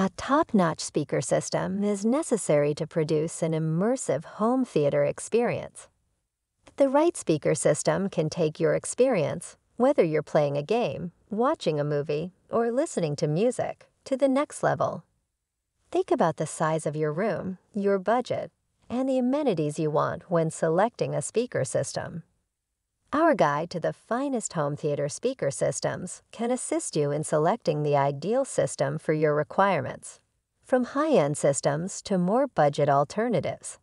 A top-notch speaker system is necessary to produce an immersive home theater experience. The right speaker system can take your experience, whether you're playing a game, watching a movie, or listening to music, to the next level. Think about the size of your room, your budget, and the amenities you want when selecting a speaker system. Our guide to the finest home theater speaker systems can assist you in selecting the ideal system for your requirements, from high-end systems to more budget alternatives.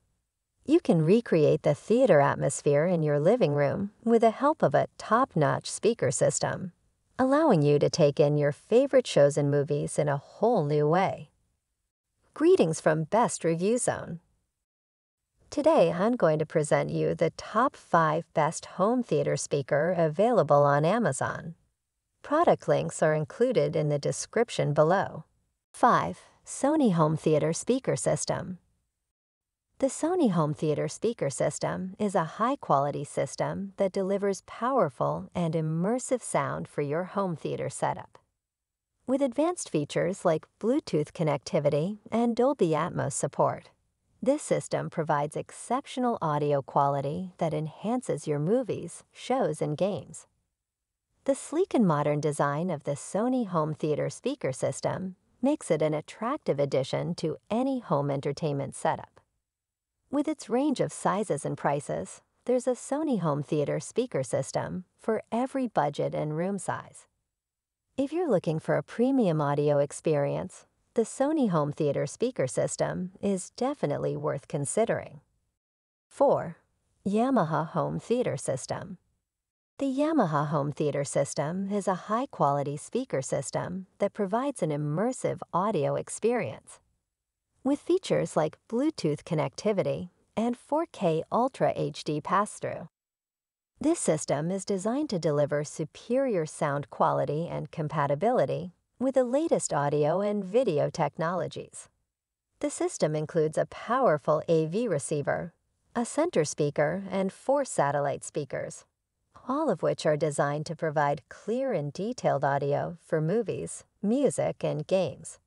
You can recreate the theater atmosphere in your living room with the help of a top-notch speaker system, allowing you to take in your favorite shows and movies in a whole new way. Greetings from Best Review Zone. Today, I'm going to present you the top 5 best home theater speaker available on Amazon. Product links are included in the description below. 5. Sony Home Theater Speaker System The Sony Home Theater Speaker System is a high-quality system that delivers powerful and immersive sound for your home theater setup. With advanced features like Bluetooth connectivity and Dolby Atmos support, this system provides exceptional audio quality that enhances your movies, shows, and games. The sleek and modern design of the Sony home theater speaker system makes it an attractive addition to any home entertainment setup. With its range of sizes and prices, there's a Sony home theater speaker system for every budget and room size. If you're looking for a premium audio experience, the Sony home theater speaker system is definitely worth considering. 4. Yamaha Home Theater System The Yamaha Home Theater System is a high-quality speaker system that provides an immersive audio experience. With features like Bluetooth connectivity and 4K Ultra HD pass-through, this system is designed to deliver superior sound quality and compatibility with the latest audio and video technologies. The system includes a powerful AV receiver, a center speaker, and four satellite speakers, all of which are designed to provide clear and detailed audio for movies, music, and games.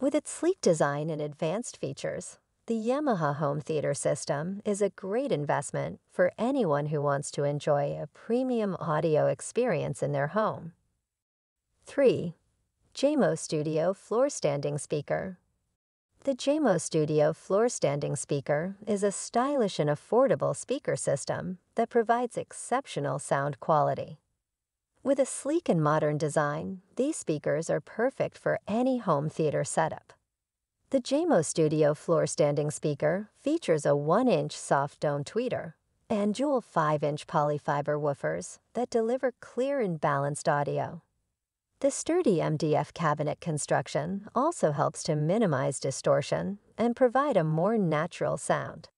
With its sleek design and advanced features, the Yamaha home theater system is a great investment for anyone who wants to enjoy a premium audio experience in their home. 3. Jamo Studio Floor Standing Speaker The Jamo Studio Floor Standing Speaker is a stylish and affordable speaker system that provides exceptional sound quality. With a sleek and modern design, these speakers are perfect for any home theater setup. The Jamo Studio Floor Standing Speaker features a 1-inch soft dome tweeter and dual 5-inch polyfiber woofers that deliver clear and balanced audio. The sturdy MDF cabinet construction also helps to minimize distortion and provide a more natural sound.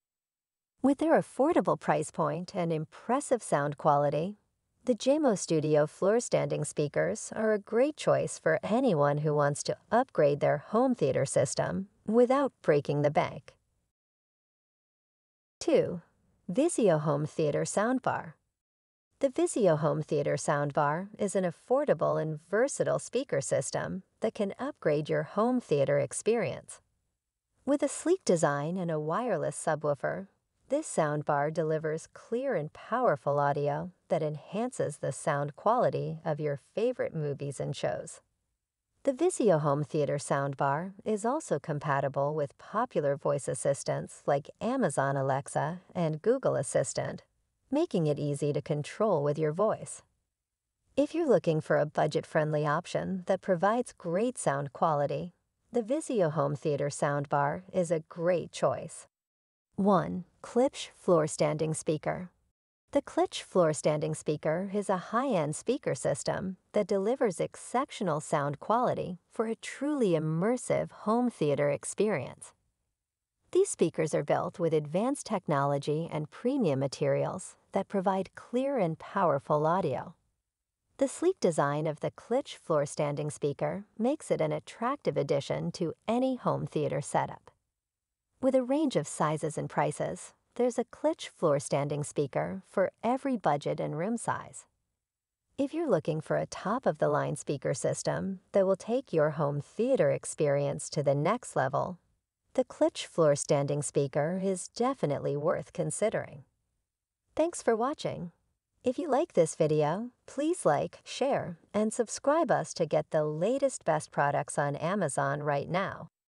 With their affordable price point and impressive sound quality, the Jamo Studio floor standing speakers are a great choice for anyone who wants to upgrade their home theater system without breaking the bank. 2. Vizio Home Theater Soundbar the Vizio Home Theater Soundbar is an affordable and versatile speaker system that can upgrade your home theater experience. With a sleek design and a wireless subwoofer, this soundbar delivers clear and powerful audio that enhances the sound quality of your favorite movies and shows. The Vizio Home Theater soundbar is also compatible with popular voice assistants like Amazon Alexa and Google Assistant making it easy to control with your voice. If you're looking for a budget-friendly option that provides great sound quality, the Vizio Home Theater soundbar is a great choice. 1. Klipsch Floor Standing Speaker The Klipsch Floor Standing Speaker is a high-end speaker system that delivers exceptional sound quality for a truly immersive home theater experience. These speakers are built with advanced technology and premium materials that provide clear and powerful audio. The sleek design of the Klipsch floor standing speaker makes it an attractive addition to any home theater setup. With a range of sizes and prices, there's a Klipsch floor standing speaker for every budget and room size. If you're looking for a top-of-the-line speaker system that will take your home theater experience to the next level, the Klipsch floor standing speaker is definitely worth considering. Thanks for watching. If you like this video, please like, share, and subscribe us to get the latest best products on Amazon right now.